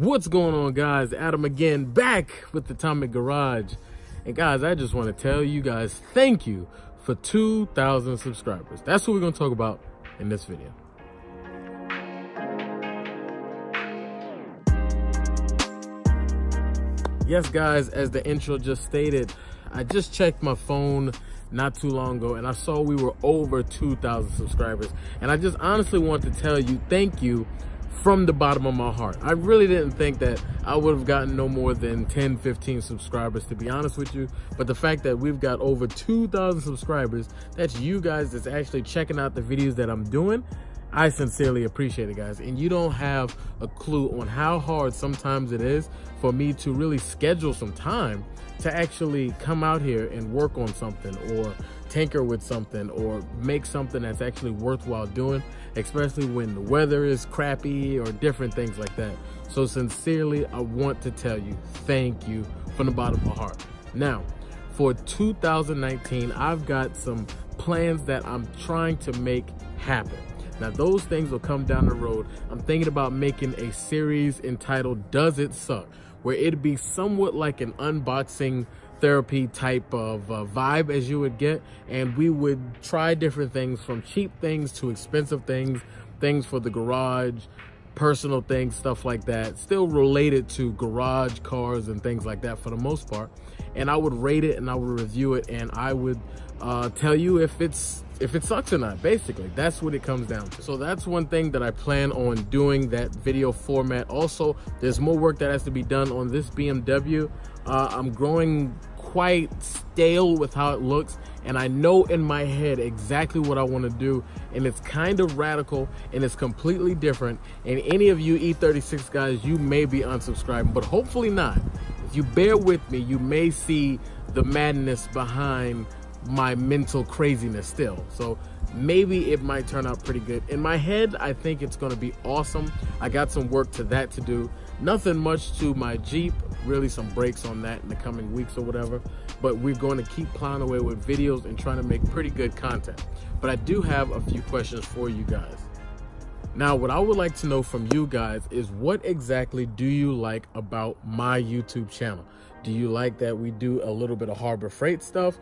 What's going on guys? Adam again, back with the Atomic Garage. And guys, I just want to tell you guys thank you for 2,000 subscribers. That's what we're going to talk about in this video. Yes guys, as the intro just stated, I just checked my phone not too long ago and I saw we were over 2,000 subscribers. And I just honestly want to tell you thank you from the bottom of my heart. I really didn't think that I would have gotten no more than 10, 15 subscribers, to be honest with you. But the fact that we've got over 2,000 subscribers, that's you guys that's actually checking out the videos that I'm doing. I sincerely appreciate it, guys. And you don't have a clue on how hard sometimes it is for me to really schedule some time to actually come out here and work on something or tinker with something or make something that's actually worthwhile doing, especially when the weather is crappy or different things like that. So sincerely, I want to tell you, thank you from the bottom of my heart. Now, for 2019, I've got some plans that I'm trying to make happen. Now those things will come down the road. I'm thinking about making a series entitled Does It Suck? Where it'd be somewhat like an unboxing therapy type of uh, vibe as you would get. And we would try different things from cheap things to expensive things, things for the garage, personal things, stuff like that. Still related to garage cars and things like that for the most part. And I would rate it and I would review it and I would uh, tell you if it's if it sucks or not basically that's what it comes down to so that's one thing that i plan on doing that video format also there's more work that has to be done on this bmw uh, i'm growing quite stale with how it looks and I know in my head exactly what I want to do and it's kind of radical and it's completely different and any of you E36 guys you may be unsubscribing but hopefully not if you bear with me you may see the madness behind my mental craziness still. So maybe it might turn out pretty good. In my head, I think it's gonna be awesome. I got some work to that to do. Nothing much to my Jeep, really some brakes on that in the coming weeks or whatever. But we're going to keep plowing away with videos and trying to make pretty good content. But I do have a few questions for you guys. Now, what I would like to know from you guys is what exactly do you like about my YouTube channel? Do you like that we do a little bit of Harbor Freight stuff?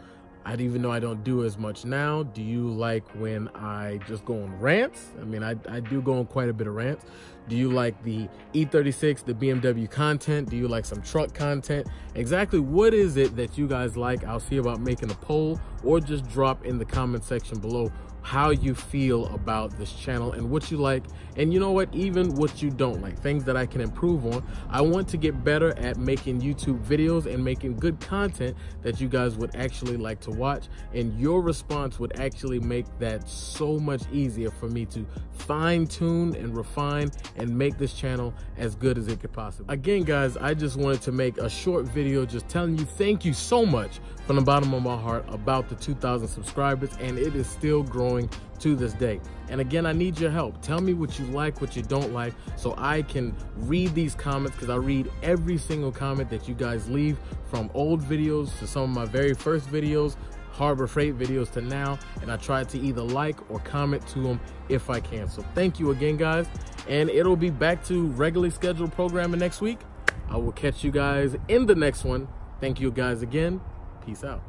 I even though I don't do as much now. Do you like when I just go on rants? I mean, I, I do go on quite a bit of rants. Do you like the E36, the BMW content? Do you like some truck content? Exactly what is it that you guys like? I'll see about making a poll or just drop in the comment section below how you feel about this channel and what you like. And you know what? Even what you don't like things that i can improve on. I want to get better at making youtube videos and making good content that you guys would actually like to watch. And your response would actually make that so much easier for me to fine tune and refine and make this channel as good as it could possibly. Again guys i just wanted to make a short video just telling you thank you so much from the bottom of my heart about the 2000 subscribers and it is still growing to this day. And again, I need your help. Tell me what you like, what you don't like, so I can read these comments because I read every single comment that you guys leave from old videos to some of my very first videos, Harbor Freight videos to now, and I try to either like or comment to them if I can. So thank you again, guys. And it'll be back to regularly scheduled programming next week. I will catch you guys in the next one. Thank you guys again. Peace out.